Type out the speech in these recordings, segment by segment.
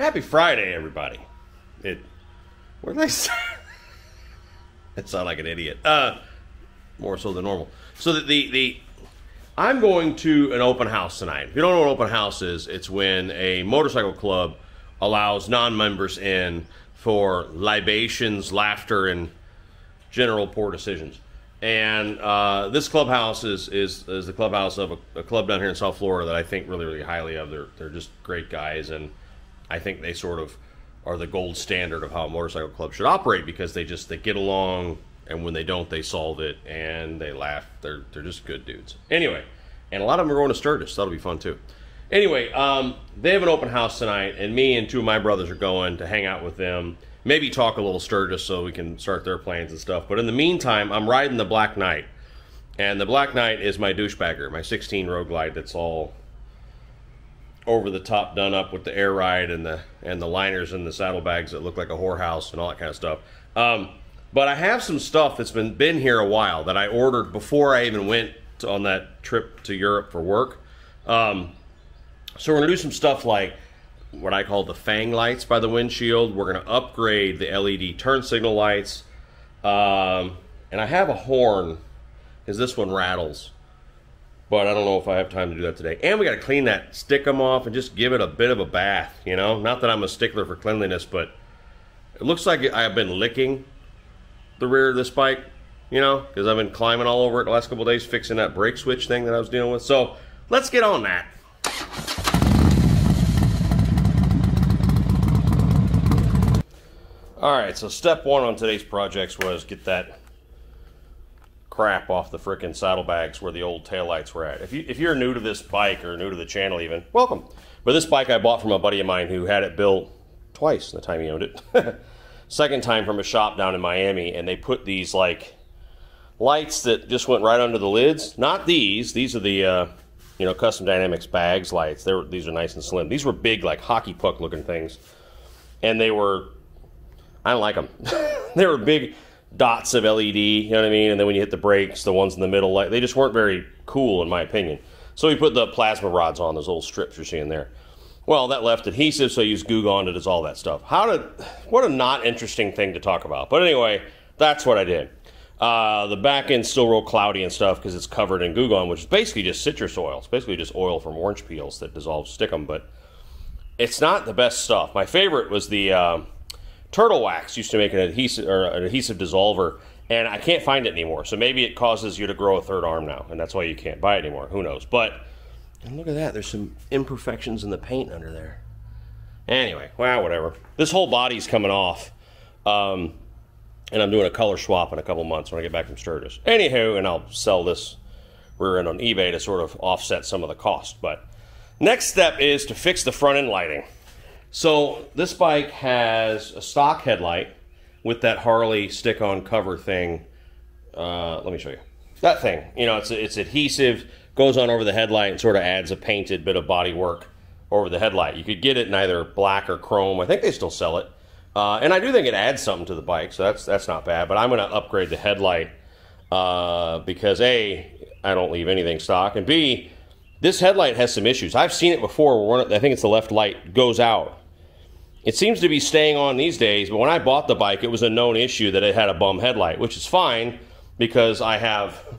Happy Friday, everybody. It. What did I say? it sounded like an idiot. Uh, more so than normal. So the, the the I'm going to an open house tonight. If you don't know what open house is, it's when a motorcycle club allows non-members in for libations, laughter, and general poor decisions. And uh, this clubhouse is, is, is the clubhouse of a, a, club down here in South Florida that I think really, really highly of. They're, they're just great guys, and I think they sort of are the gold standard of how a motorcycle club should operate because they just they get along, and when they don't, they solve it, and they laugh. They're, they're just good dudes. Anyway, and a lot of them are going to Sturgis. That'll be fun too. Anyway, um, they have an open house tonight, and me and two of my brothers are going to hang out with them maybe talk a little Sturgis so we can start their plans and stuff. But in the meantime, I'm riding the Black Knight. And the Black Knight is my douchebagger, my 16 Road Glide that's all over the top done up with the air ride and the and the liners and the saddlebags that look like a whorehouse and all that kind of stuff. Um, but I have some stuff that's been been here a while that I ordered before I even went to, on that trip to Europe for work. Um, so we're gonna do some stuff like what I call the fang lights by the windshield. We're to upgrade the LED turn signal lights. Um, and I have a horn because this one rattles. But I don't know if I have time to do that today. And we got to clean that stickum off and just give it a bit of a bath, you know? Not that I'm a stickler for cleanliness, but it looks like I've been licking the rear of this bike, you know, because I've been climbing all over it the last couple days fixing that brake switch thing that I was dealing with. So let's get on that. All right, so step one on today's projects was get that crap off the frickin' saddlebags where the old taillights were at. If, you, if you're new to this bike or new to the channel even, welcome. But this bike I bought from a buddy of mine who had it built twice the time he owned it. Second time from a shop down in Miami, and they put these like lights that just went right under the lids. Not these. These are the uh, you know custom dynamics bags lights. They're, these are nice and slim. These were big like hockey puck looking things, and they were I don't like them. they were big dots of LED, you know what I mean? And then when you hit the brakes, the ones in the middle, like they just weren't very cool in my opinion. So we put the plasma rods on, those little strips you're seeing there. Well, that left adhesive, so I used Goo Gone to dissolve that stuff. How to, what a not interesting thing to talk about. But anyway, that's what I did. Uh, the back end's still real cloudy and stuff because it's covered in Goo Gone, which is basically just citrus oil. It's basically just oil from orange peels that dissolves stickum, but it's not the best stuff. My favorite was the, uh, Turtle Wax used to make an adhesive or an adhesive dissolver, and I can't find it anymore. So maybe it causes you to grow a third arm now, and that's why you can't buy it anymore. Who knows? But look at that. There's some imperfections in the paint under there. Anyway, well, whatever. This whole body's coming off. Um, and I'm doing a color swap in a couple months when I get back from Sturgis. Anywho, and I'll sell this rear end on eBay to sort of offset some of the cost. But next step is to fix the front end lighting. So this bike has a stock headlight with that Harley stick-on cover thing. Uh, let me show you that thing. You know, it's it's adhesive, goes on over the headlight, and sort of adds a painted bit of body work over the headlight. You could get it in either black or chrome. I think they still sell it, uh, and I do think it adds something to the bike, so that's that's not bad. But I'm going to upgrade the headlight uh, because a I don't leave anything stock, and b this headlight has some issues. I've seen it before. Where one, I think it's the left light goes out it seems to be staying on these days, but when I bought the bike, it was a known issue that it had a bum headlight, which is fine because I have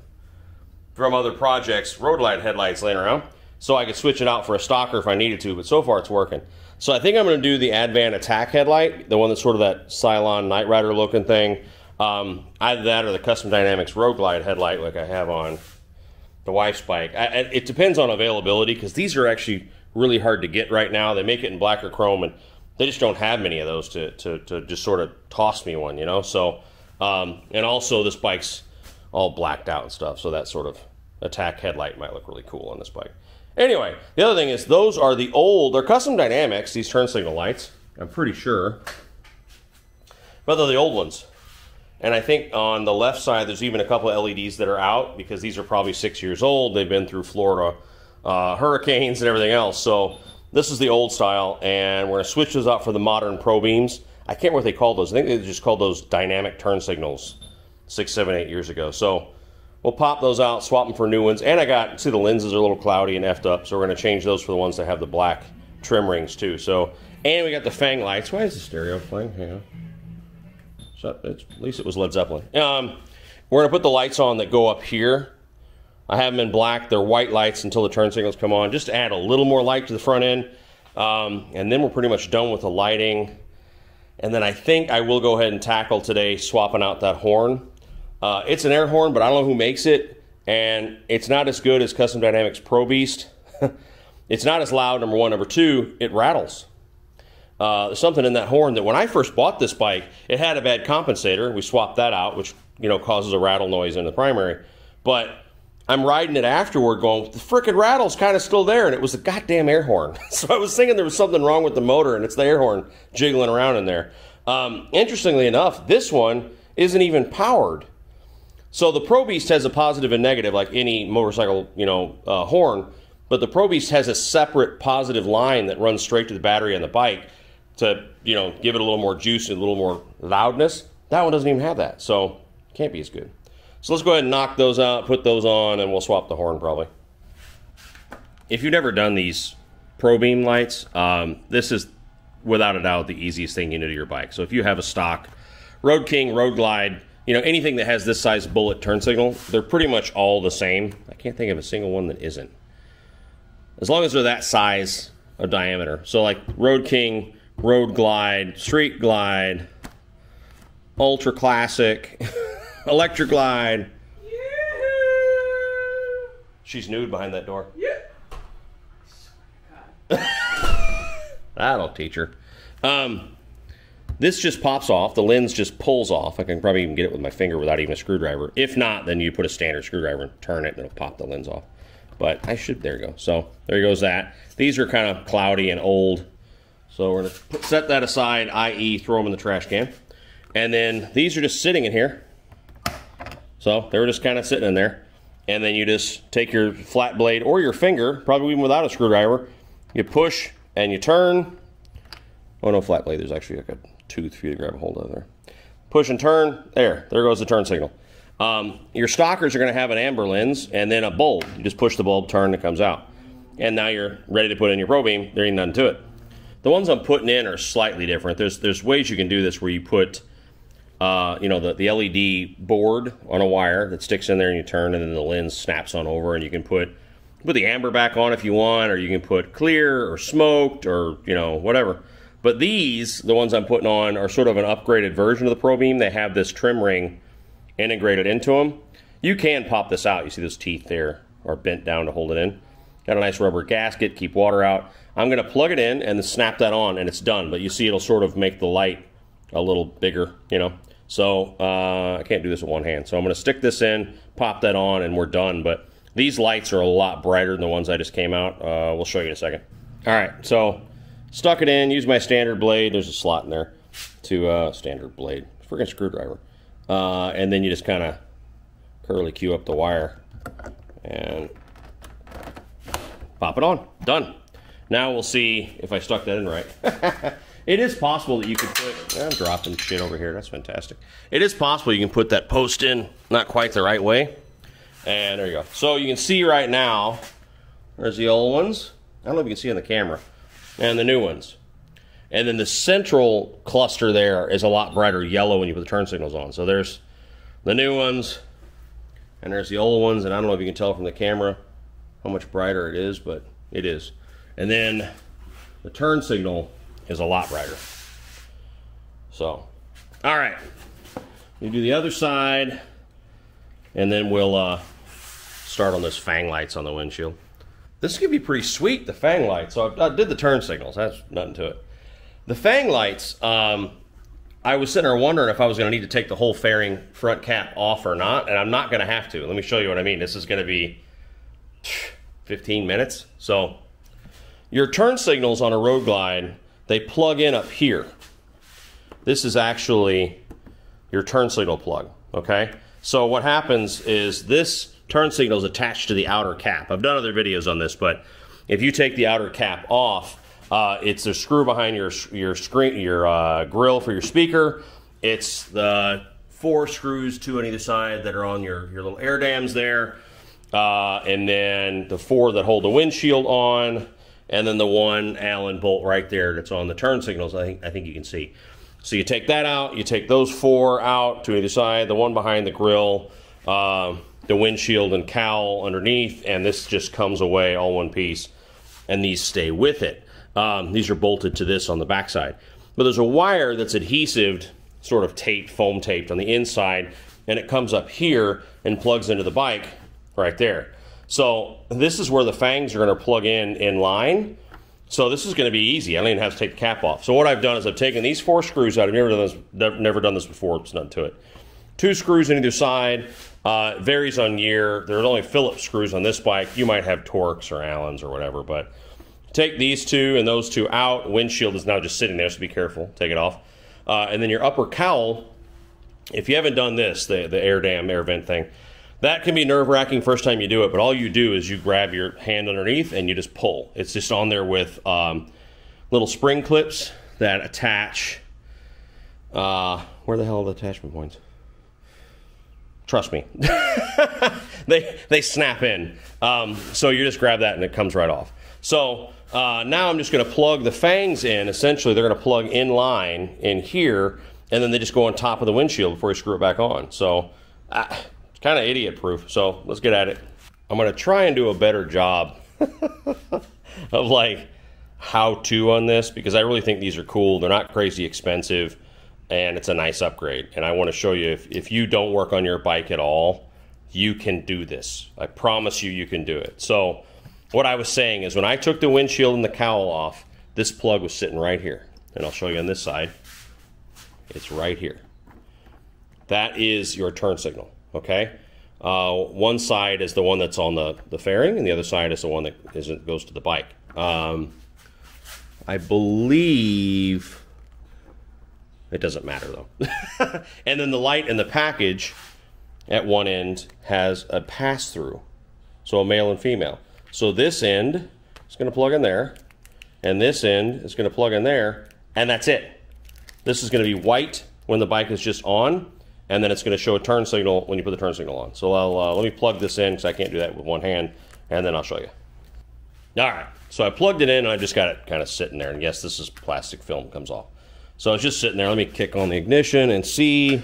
from other projects road light headlights laying around, so I could switch it out for a stalker if I needed to. But so far, it's working. So I think I'm going to do the Advan Attack headlight, the one that's sort of that Cylon Knight Rider looking thing. Um, either that or the Custom Dynamics Road headlight, like I have on the wife's bike. I, it depends on availability because these are actually really hard to get right now. They make it in black or chrome, and they just don't have many of those to, to, to just sort of toss me one, you know? So, um, and also this bike's all blacked out and stuff, so that sort of attack headlight might look really cool on this bike. Anyway, the other thing is those are the old, they're custom dynamics, these turn signal lights, I'm pretty sure. But they're the old ones. And I think on the left side, there's even a couple LEDs that are out because these are probably six years old. They've been through Florida uh, hurricanes and everything else. So this is the old style, and we're going to switch those out for the modern Pro Beams. I can't remember what they called those. I think they just called those dynamic turn signals six, seven, eight years ago. So we'll pop those out, swap them for new ones. And I got, see the lenses are a little cloudy and effed up, so we're going to change those for the ones that have the black trim rings too. So And we got the Fang lights. Why is the stereo playing? Hang on. So at least it was Led Zeppelin. Um, we're going to put the lights on that go up here. I have them in black. They're white lights until the turn signals come on. Just add a little more light to the front end. Um, and then we're pretty much done with the lighting. And then I think I will go ahead and tackle today swapping out that horn. Uh, it's an air horn, but I don't know who makes it. And it's not as good as Custom Dynamics Pro Beast. it's not as loud, number one. Number two, it rattles. Uh, there's something in that horn that when I first bought this bike, it had a bad compensator. We swapped that out, which you know causes a rattle noise in the primary. But I'm riding it afterward, going the frickin' rattle's kind of still there, and it was the goddamn air horn. so I was thinking there was something wrong with the motor, and it's the air horn jiggling around in there. Um, interestingly enough, this one isn't even powered. So the Pro Beast has a positive and negative, like any motorcycle, you know, uh, horn. But the Pro Beast has a separate positive line that runs straight to the battery on the bike to you know give it a little more juice and a little more loudness. That one doesn't even have that, so can't be as good. So let's go ahead and knock those out, put those on, and we'll swap the horn probably. If you've never done these Pro Beam lights, um, this is without a doubt the easiest thing you do to your bike. So if you have a stock Road King, Road Glide, you know anything that has this size bullet turn signal, they're pretty much all the same. I can't think of a single one that isn't. As long as they're that size of diameter. So like Road King, Road Glide, Street Glide, Ultra Classic, Electric Glide. She's nude behind that door. Yeah. That'll teach her. Um, this just pops off. The lens just pulls off. I can probably even get it with my finger without even a screwdriver. If not, then you put a standard screwdriver and turn it and it'll pop the lens off. But I should, there you go. So there goes that. These are kind of cloudy and old. So we're going to set that aside, i.e. throw them in the trash can. And then these are just sitting in here. So they were just kind of sitting in there. And then you just take your flat blade or your finger, probably even without a screwdriver, you push and you turn. Oh no, flat blade, there's actually like a tooth for you to grab a hold of there. Push and turn, there, there goes the turn signal. Um, your stockers are gonna have an amber lens and then a bulb. You just push the bulb, turn, it comes out. And now you're ready to put in your Pro Beam, there ain't nothing to it. The ones I'm putting in are slightly different. There's there's ways you can do this where you put uh, you know the, the LED board on a wire that sticks in there and you turn and then the lens snaps on over and you can put put the amber back on if you want or you can put clear or smoked or you know whatever. But these, the ones I'm putting on, are sort of an upgraded version of the Pro Beam. They have this trim ring integrated into them. You can pop this out. You see those teeth there are bent down to hold it in. Got a nice rubber gasket, keep water out. I'm going to plug it in and snap that on and it's done. But you see it'll sort of make the light a little bigger, you know. So uh, I can't do this with one hand. So I'm going to stick this in, pop that on, and we're done. But these lights are a lot brighter than the ones I just came out. Uh, we'll show you in a second. All right, so stuck it in, use my standard blade. There's a slot in there to uh, standard blade. Freaking screwdriver. Uh, and then you just kind of curly cue up the wire and pop it on. Done. Now we'll see if I stuck that in right. it is possible that you could put, I'm dropping shit over here. That's fantastic. It is possible you can put that post in not quite the right way. And there you go. So you can see right now, there's the old ones. I don't know if you can see on the camera. And the new ones. And then the central cluster there is a lot brighter yellow when you put the turn signals on. So there's the new ones, and there's the old ones. And I don't know if you can tell from the camera how much brighter it is, but it is. And then the turn signal is a lot brighter. So, all right. We do the other side, and then we'll uh, start on those fang lights on the windshield. This could be pretty sweet, the fang lights. So I, I did the turn signals. That's nothing to it. The fang lights, um, I was sitting there wondering if I was going to need to take the whole fairing front cap off or not, and I'm not going to have to. Let me show you what I mean. This is going to be 15 minutes. So your turn signals on a road glide, they plug in up here. This is actually your turn signal plug, okay? So what happens is this turn signal is attached to the outer cap. I've done other videos on this, but if you take the outer cap off, uh, it's a screw behind your your screen, your uh, grill for your speaker. It's the four screws, two on either side, that are on your your little air dams there, uh, and then the four that hold the windshield on and then the one Allen bolt right there that's on the turn signals. I think I think you can see. So you take that out. You take those four out to either side. The one behind the grill, uh, the windshield and cowl underneath, and this just comes away all one piece, and these stay with it. Um, these are bolted to this on the backside. But there's a wire that's adhesive, sort of taped, foam taped on the inside, and it comes up here and plugs into the bike right there. So this is where the fangs are going to plug in in line. So this is going to be easy. I don't even have to take the cap off. So what I've done is I've taken these four screws out. I've never done this, never done this before. It's nothing to it. Two screws on either side. Uh, varies on year. There's only Phillips screws on this bike. You might have Torx or Allen's or whatever, but take these two and those two out. Windshield is now just sitting there, so be careful. Take it off. Uh, and then your upper cowl, if you haven't done this, the, the air dam, air vent thing, that can be nerve wracking first time you do it, but all you do is you grab your hand underneath and you just pull. It's just on there with um, little spring clips that attach. Uh, where the hell are the attachment points? Trust me, they they snap in. Um, so you just grab that and it comes right off. So uh, now I'm just going to plug the fangs in. Essentially, they're going to plug in line in here, and then they just go on top of the windshield before you screw it back on. So uh, kind of idiot proof. So let's get at it. I'm going to try and do a better job of like how to on this because I really think these are cool. They're not crazy expensive and it's a nice upgrade. And I want to show you if, if you don't work on your bike at all, you can do this. I promise you, you can do it. So what I was saying is when I took the windshield and the cowl off, this plug was sitting right here. And I'll show you on this side. It's right here. That is your turn signal, okay? Uh, one side is the one that's on the, the fairing, and the other side is the one that is, goes to the bike. Um, I believe it doesn't matter though. and then the light in the package at one end has a pass through, so a male and female. So this end is going to plug in there, and this end is going to plug in there, and that's it. This is going to be white when the bike is just on, and then it's going to show a turn signal when you put the turn signal on. So I'll, uh, let me plug this in because I can't do that with one hand, and then I'll show you. All right, so I plugged it in, and I just got it kind of sitting there, and yes, this is plastic film comes off. So it's just sitting there. Let me kick on the ignition and see.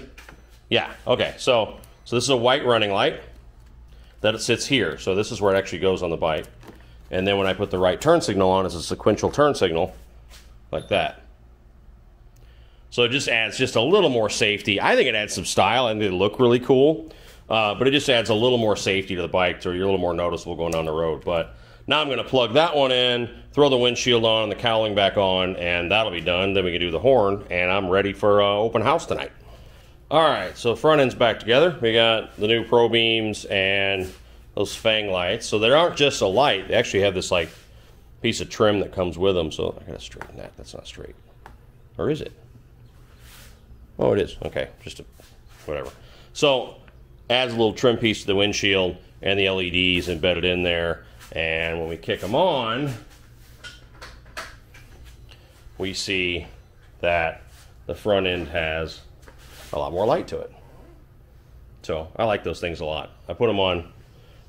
Yeah, okay, so, so this is a white running light that it sits here. So this is where it actually goes on the bike. And then when I put the right turn signal on, it's a sequential turn signal like that. So it just adds just a little more safety. I think it adds some style and it look really cool. Uh, but it just adds a little more safety to the bike so you're a little more noticeable going down the road. But now I'm going to plug that one in, throw the windshield on, and the cowling back on, and that'll be done. Then we can do the horn, and I'm ready for uh, open house tonight. All right, so front end's back together. We got the new Pro Beams and those Fang lights. So they aren't just a light. They actually have this like piece of trim that comes with them. So I gotta straighten that. That's not straight. Or is it? Oh, it is. Okay, just a, whatever. So adds a little trim piece to the windshield and the LEDs embedded in there. And when we kick them on, we see that the front end has a lot more light to it. So I like those things a lot. I put them on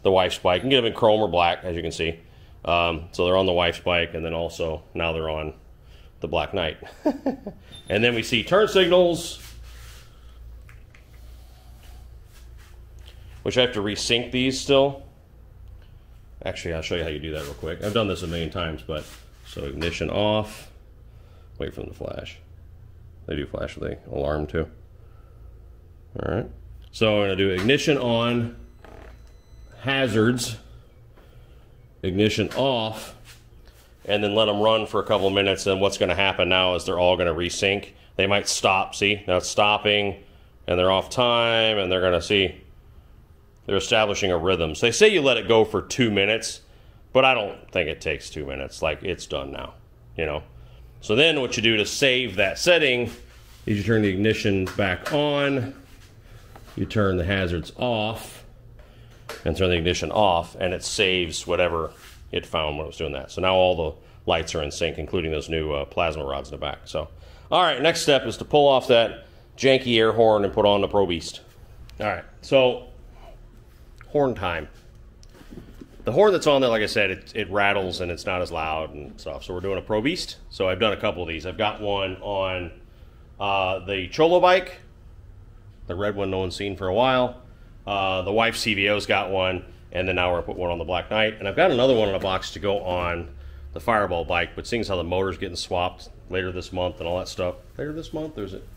the wife's bike. You can get them in chrome or black, as you can see. Um, so they're on the wife's bike, and then also now they're on the Black Knight. and then we see turn signals, which I have to resync these still. Actually, I'll show you how you do that real quick. I've done this a million times, but so ignition off. Wait for them to flash. They do flash the alarm too. All right. So I'm to do ignition on, hazards, ignition off, and then let them run for a couple minutes. And what's going to happen now is they're all going to resync. They might stop. See, now it's stopping, and they're off time, and they're going to see they're establishing a rhythm. So they say you let it go for two minutes, but I don't think it takes two minutes. Like it's done now, you know. So then what you do to save that setting is you turn the ignition back on you turn the hazards off and turn the ignition off, and it saves whatever it found when it was doing that. So now all the lights are in sync, including those new uh, plasma rods in the back. So, all right, next step is to pull off that janky air horn and put on the Pro Beast. All right, so horn time. the horn that's on there, like I said, it, it rattles and it's not as loud and stuff. So we're doing a Pro Beast. So I've done a couple of these. I've got one on uh, the Cholo bike, the red one no one's seen for a while. Uh, the wife CVO's got one, and then now we're put one on the Black Knight, and I've got another one in a box to go on the Fireball bike. But seeing as how the motor's getting swapped later this month and all that stuff, later this month, or is it?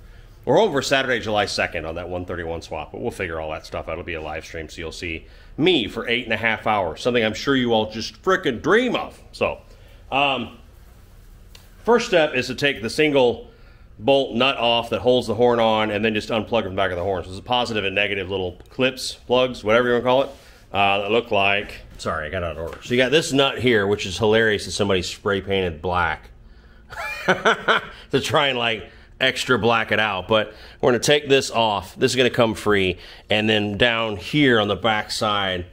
We're over Saturday, July 2nd on that 131 swap, but we'll figure all that stuff out. It'll be a live stream, so you'll see me for eight and a half hours, something I'm sure you all just frickin' dream of. So, um, first step is to take the single bolt nut off that holds the horn on and then just unplug from the back of the horn. So it's a positive and negative little clips, plugs, whatever you want to call it, uh, that look like, sorry, I got out of order. So you got this nut here, which is hilarious that somebody spray painted black to try and like extra black it out. But we're going to take this off. This is going to come free. And then down here on the back side,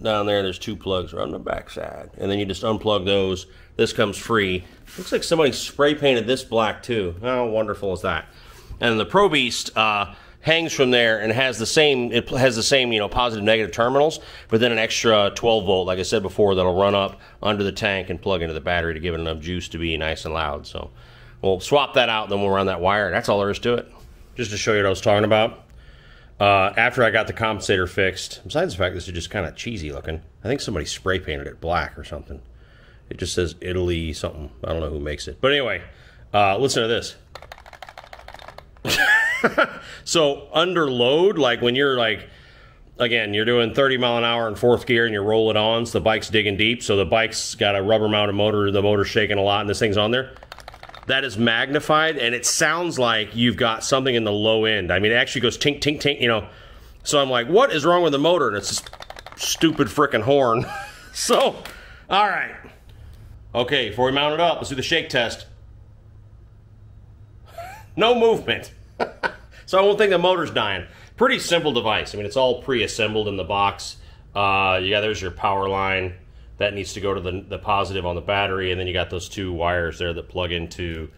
down there, there's two plugs on the back side. And then you just unplug those. This comes free. Looks like somebody spray painted this black too. How wonderful is that? And the Pro Beast uh, hangs from there and has the same, it has the same, you know, positive negative terminals, but then an extra 12 volt, like I said before, that'll run up under the tank and plug into the battery to give it enough juice to be nice and loud. So We'll swap that out, then we'll run that wire. That's all there is to it. Just to show you what I was talking about. Uh, after I got the compensator fixed, besides the fact this is just kind of cheesy looking, I think somebody spray painted it black or something. It just says Italy something. I don't know who makes it. But anyway, uh, listen to this. so under load, like when you're like, again, you're doing 30 mile an hour in fourth gear and you roll it on, so the bike's digging deep. So the bike's got a rubber mounted motor, the motor's shaking a lot, and this thing's on there that is magnified and it sounds like you've got something in the low end. I mean, it actually goes tink, tink, tink, you know. So I'm like, what is wrong with the motor? And it's this stupid freaking horn. so, all right. Okay, before we mount it up, let's do the shake test. no movement. So I won't think the motor's dying. Pretty simple device. I mean, it's all pre-assembled in the box. Uh, there's your power line that needs to go to the, the positive on the battery and then you got those two wires there that plug into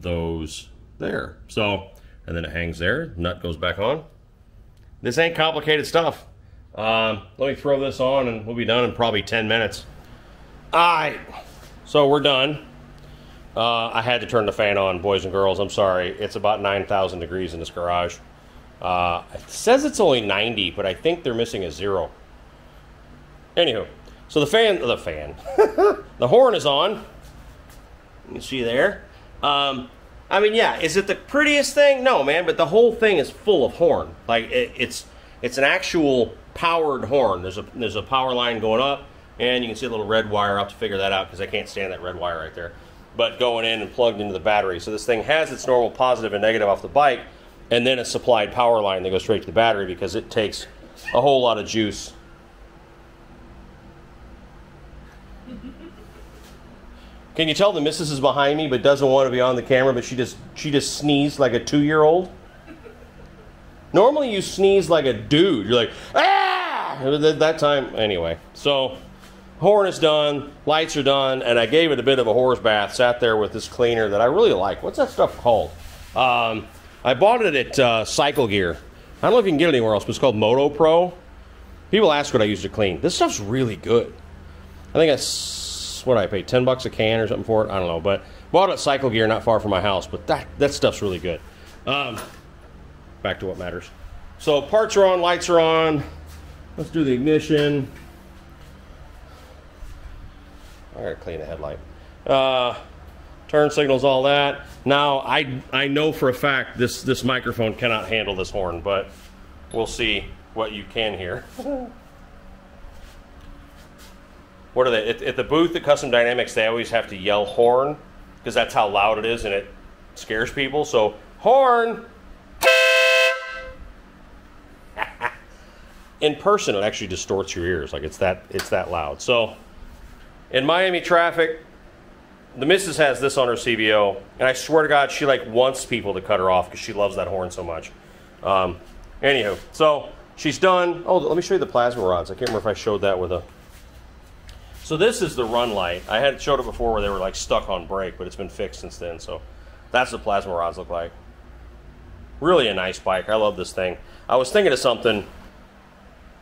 those there so and then it hangs there nut goes back on this ain't complicated stuff um, let me throw this on and we'll be done in probably 10 minutes all right so we're done uh, I had to turn the fan on boys and girls I'm sorry it's about 9,000 degrees in this garage uh, it says it's only 90 but I think they're missing a zero anywho so the fan, the fan, the horn is on. You can see there. Um, I mean, yeah, is it the prettiest thing? No, man, but the whole thing is full of horn. Like it, it's it's an actual powered horn. There's a there's a power line going up, and you can see a little red wire. I have to figure that out because I can't stand that red wire right there. But going in and plugged into the battery. So this thing has its normal positive and negative off the bike, and then a supplied power line that goes straight to the battery because it takes a whole lot of juice Can you tell the missus is behind me but doesn't want to be on the camera, but she just she just sneezed like a two-year-old? Normally you sneeze like a dude. You're like, ah! At That time, anyway. So, horn is done, lights are done, and I gave it a bit of a horse bath. Sat there with this cleaner that I really like. What's that stuff called? Um, I bought it at uh, Cycle Gear. I don't know if you can get it anywhere else, but it's called Moto Pro. People ask what I use to clean. This stuff's really good. I think it's what I pay, 10 bucks a can or something for it. I don't know, but bought it at Cycle Gear, not far from my house. But that that stuff's really good. Um, back to what matters. So parts are on, lights are on. Let's do the ignition. I gotta clean the headlight. Uh, turn signals, all that. Now I I know for a fact this this microphone cannot handle this horn, but we'll see what you can hear. what are they? At, at, the booth at Custom Dynamics, they always have to yell horn because that's how loud it is and it scares people. So, horn! in person, it actually distorts your ears. Like it's that, it's that loud. So, in Miami traffic, the missus has this on her CVO, and I swear to God, she like wants people to cut her off because she loves that horn so much. Um, anywho, so she's done. Oh, let me show you the plasma rods. I can't remember if I showed that with a so this is the run light. I had showed it before where they were like stuck on brake, but it's been fixed since then. So that's what plasma rods look like. Really a nice bike. I love this thing. I was thinking of something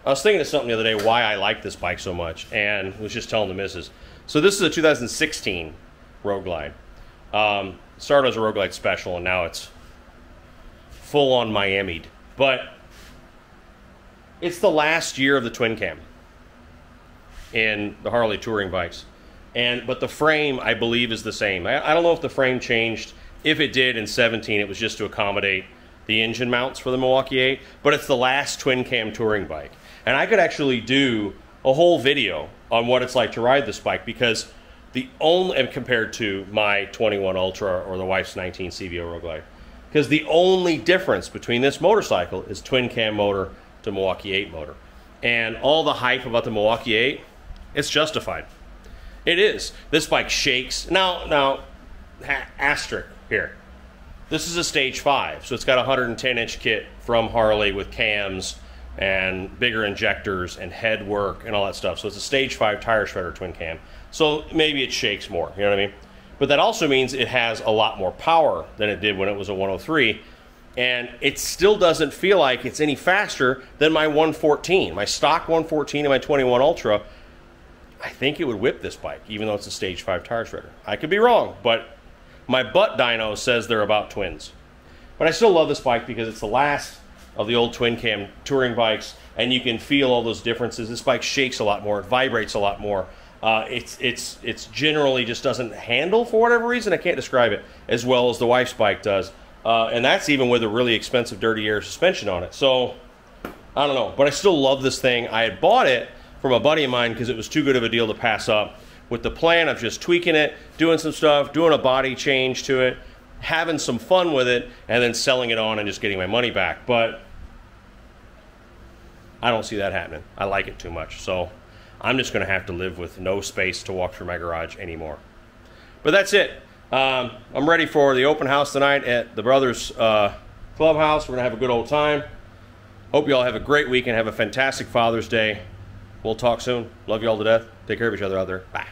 I was thinking of something the other day why I like this bike so much, and was just telling the missus. So this is a 2016 Road Glide. Um, started as a Road Glide special, and now it's full on Miami'd. But it's the last year of the twin cam in the Harley touring bikes. And but the frame I believe is the same. I, I, don't know if the frame changed. If it did in 17, it was just to accommodate the engine mounts for the Milwaukee 8. But it's the last twin cam touring bike, and I could actually do a whole video on what it's like to ride this bike because the only compared to my 21 Ultra or the wife's 19 CVO Road Glide, because the only difference between this motorcycle is twin cam motor to Milwaukee 8 motor, and all the hype about the Milwaukee 8, it's justified. It is. This bike shakes. Now, now, asterisk here. This is a stage five, so it's got a 110 inch kit from Harley with cams and bigger injectors and head work and all that stuff. So it's a stage five tire shredder twin cam. So maybe it shakes more, you know what I mean? But that also means it has a lot more power than it did when it was a 103. And it still doesn't feel like it's any faster than my 114. My stock 114 and my 21 Ultra I think it would whip this bike, even though it's a stage five tire shredder. I could be wrong, but my butt dyno says they're about twins. But I still love this bike because it's the last of the old twin cam touring bikes, and you can feel all those differences. This bike shakes a lot more, it vibrates a lot more. Uh, it's it's it's generally just doesn't handle for whatever reason. I can't describe it as well as the wife's bike does, uh, and that's even with a really expensive dirty air suspension on it. So I don't know, but I still love this thing. I had bought it from a buddy of mine because it was too good of a deal to pass up with the plan of just tweaking it, doing some stuff, doing a body change to it, having some fun with it, and then selling it on and just getting my money back. But I don't see that happening. I like it too much. So I'm just going to have to live with no space to walk through my garage anymore. But that's it. Um, I'm ready for the open house tonight at the Brothers uh, Clubhouse. We're going to have a good old time. Hope you all have a great week and have a fantastic Father's Day. We'll talk soon. Love you all to death. Take care of each other out there. Bye.